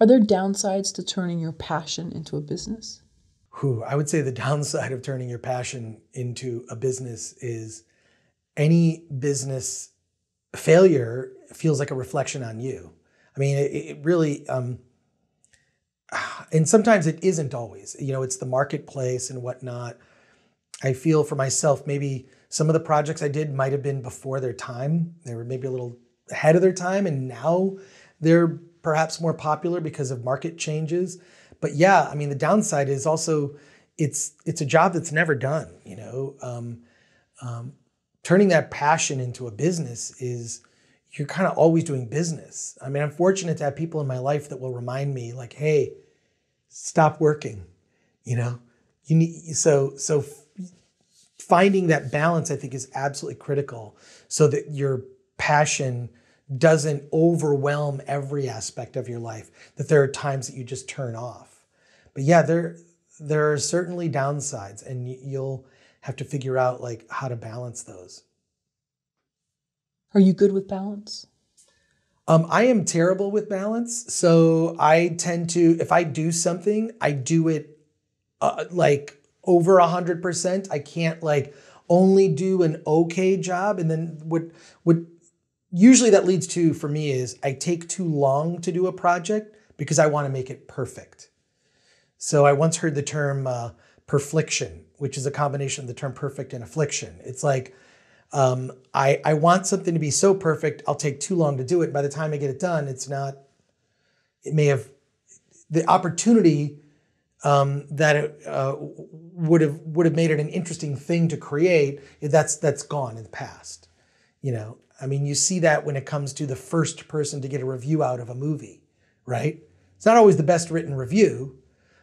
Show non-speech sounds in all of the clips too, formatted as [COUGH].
Are there downsides to turning your passion into a business? Who I would say the [LAUGHS] downside of turning your passion into a business is any business failure feels like a reflection on you. I mean, it, it really, um, [SIGHS] and sometimes it isn't always. You know, it's the marketplace and whatnot. I feel for myself, maybe some of the projects I did might have been before their time. They were maybe a little ahead of their time, and now they're perhaps more popular because of market changes. But yeah, I mean, the downside is also it's it's a job that's never done. You know, um, um, turning that passion into a business is you're kind of always doing business. I mean, I'm fortunate to have people in my life that will remind me, like, hey, stop working. You know, you need so so finding that balance, I think, is absolutely critical so that your passion doesn't overwhelm every aspect of your life, that there are times that you just turn off. But yeah, there there are certainly downsides, and you'll have to figure out like how to balance those. Are you good with balance? Um, I am terrible with balance. So I tend to, if I do something, I do it uh, like over a hundred percent. I can't like only do an okay job. And then what what usually that leads to for me is I take too long to do a project because I want to make it perfect. So I once heard the term uh, perfliction, which is a combination of the term perfect and affliction. It's like um, I, I want something to be so perfect, I'll take too long to do it. By the time I get it done, it's not, it may have, the opportunity um, that it uh, would have would have made it an interesting thing to create. That's that's gone in the past. You know, I mean, you see that when it comes to the first person to get a review out of a movie, right? It's not always the best written review.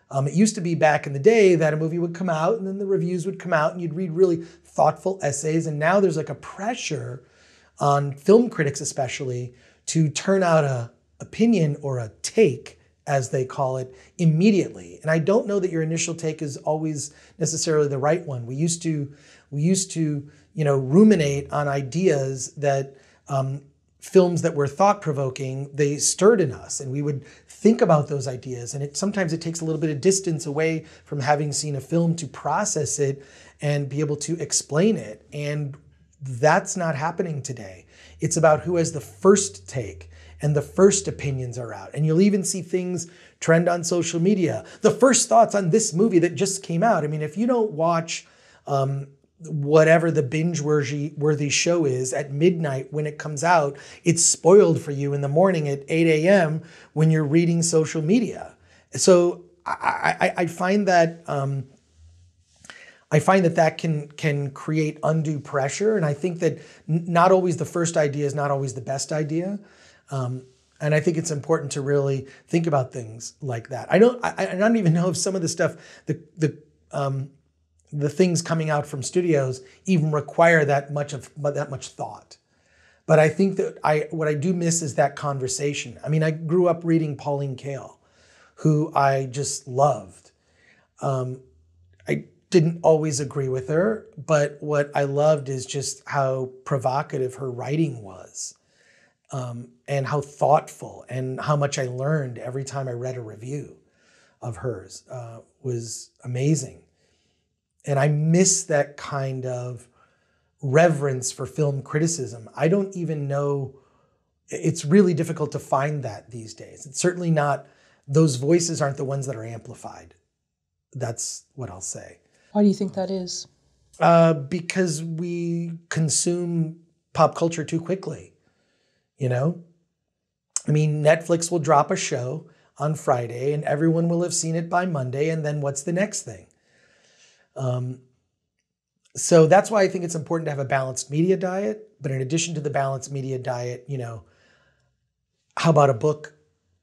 Um, it used to be back in the day that a movie would come out and then the reviews would come out and you'd read really thoughtful essays. And now there's like a pressure on film critics, especially, to turn out a opinion or a take as they call it, immediately. And I don't know that your initial take is always necessarily the right one. We used to, we used to, you know, ruminate on ideas that um, films that were thought provoking, they stirred in us, and we would think about those ideas. And it sometimes it takes a little bit of distance away from having seen a film to process it and be able to explain it. And that's not happening today. It's about who has the first take and the first opinions are out. And you'll even see things trend on social media. The first thoughts on this movie that just came out. I mean, if you don't watch um, whatever the binge worthy show is at midnight when it comes out, it's spoiled for you in the morning at 8 a.m. when you're reading social media. So I, I, I find that. Um, I find that that can can create undue pressure, and I think that not always the first idea is not always the best idea. Um, and I think it's important to really think about things like that. I don't. I, I don't even know if some of the stuff, the the um, the things coming out from studios, even require that much of that much thought. But I think that I what I do miss is that conversation. I mean, I grew up reading Pauline Kael, who I just loved. Um, I didn't always agree with her, but what I loved is just how provocative her writing was um, and how thoughtful and how much I learned every time I read a review of hers uh, was amazing. And I miss that kind of reverence for film criticism. I don't even know, it's really difficult to find that these days. It's certainly not, those voices aren't the ones that are amplified. That's what I'll say. Why do you think that is? Uh, because we consume pop culture too quickly. You know, I mean, Netflix will drop a show on Friday and everyone will have seen it by Monday. And then what's the next thing? Um, so that's why I think it's important to have a balanced media diet. But in addition to the balanced media diet, you know, how about a book,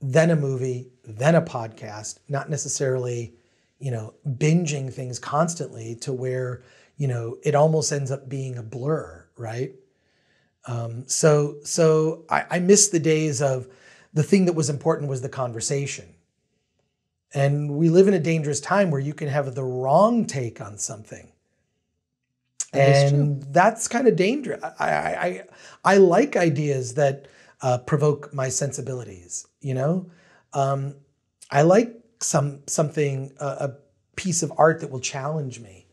then a movie, then a podcast, not necessarily, you know, binging things constantly to where, you know, it almost ends up being a blur, right? Um, so so I, I miss the days of the thing that was important was the conversation. And we live in a dangerous time where you can have the wrong take on something. That and that's kind of dangerous. I, I, I, I, like ideas that uh, provoke my sensibilities, you know? Um, I like some something a, a piece of art that will challenge me.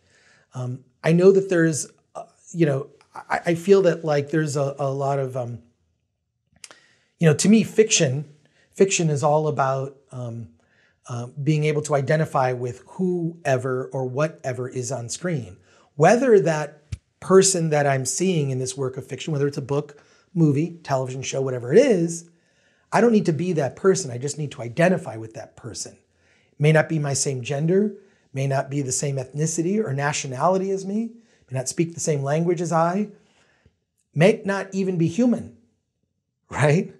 Um, I know that there's, uh, you know, I, I, feel that like there's a, a lot of, um, you know, to me, fiction, fiction is all about um, uh, being able to identify with whoever or whatever is on screen, whether that person that I'm seeing in this work of fiction, whether it's a book, movie, television show, whatever it is, I don't need to be that person. I just need to identify with that person. May not be my same gender, may not be the same ethnicity or nationality as me, may not speak the same language as I, may not even be human, [LAUGHS] right?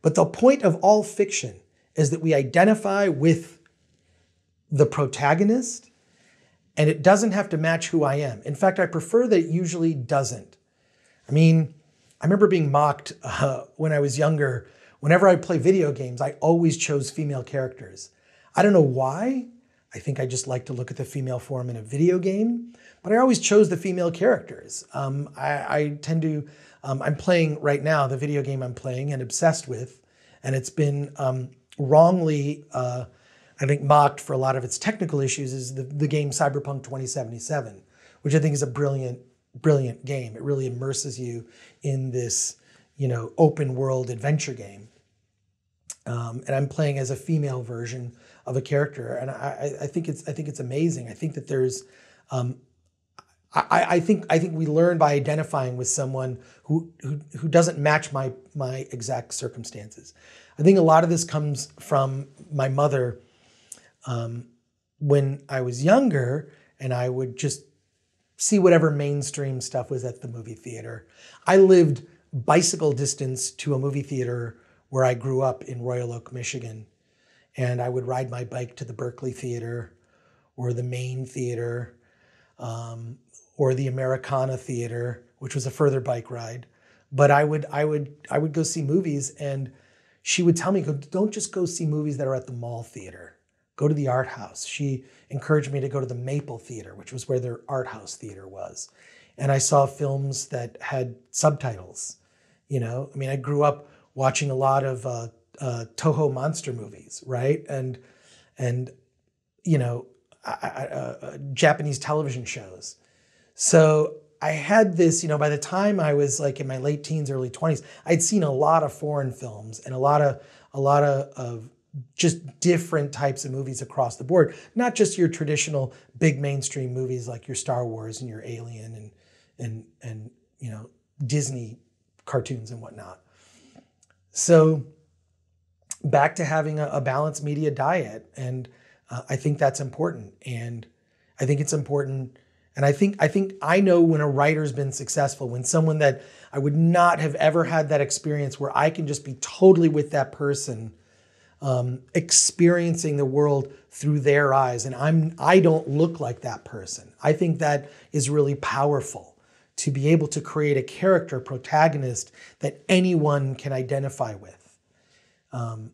But the point of all fiction is that we identify with the protagonist and it doesn't have to match who I am. In fact, I prefer that it usually doesn't. I mean, I remember being mocked [LAUGHS] uh, when I was younger. Whenever I play video games, I always chose female characters. I don't know why. I think I just like to look at the female form in a video game, but I always chose the female characters. Um, I, I, tend to, um, I'm playing right now, the video game I'm playing and obsessed with, and it's been um, wrongly, uh, I think, mocked for a lot of its technical issues, is the, the game Cyberpunk 2077, which I think is a brilliant, brilliant game. It really immerses you in this, you know, open world adventure game. Um, and I'm playing as a female version of a character, and I, I think it's I think it's amazing. I think that there's, um, I, I think I think we learn by identifying with someone who, who who doesn't match my my exact circumstances. I think a lot of this comes from my mother. Um, when I was younger, and I would just see whatever mainstream stuff was at the movie theater. I lived bicycle distance to a movie theater where I grew up in Royal Oak, Michigan. And I would ride my bike to the Berkley Theater or the Main Theater um, or the Americana Theater, which was a further bike ride. But I would, I would, I would go see movies, and she would tell me, "Don't just go see movies that are at the mall theater. Go to the art house." She encouraged me to go to the Maple Theater, which was where their art house theater was, and I saw films that had subtitles. You know, I mean, I grew up watching a lot of uh, uh, Toho monster movies, right? And and you know, I, I, uh, Japanese television shows. So I had this, you know, by the time I was like in my late teens, early 20s, I'd seen a lot of foreign films and a lot of a lot of, of just different types of movies across the board, not just your traditional big mainstream movies like your Star Wars and your Alien and and and you know Disney cartoons and whatnot. So back to having a, a balanced media diet, and uh, I think that's important. And I think it's important. And I think I think I know when a writer's been successful, when someone that I would not have ever had that experience where I can just be totally with that person, um, experiencing the world through their eyes, and I'm I don't look like that person. I think that is really powerful to be able to create a character protagonist that anyone can identify with. Um,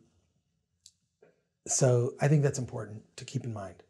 so I think that's important to keep in mind.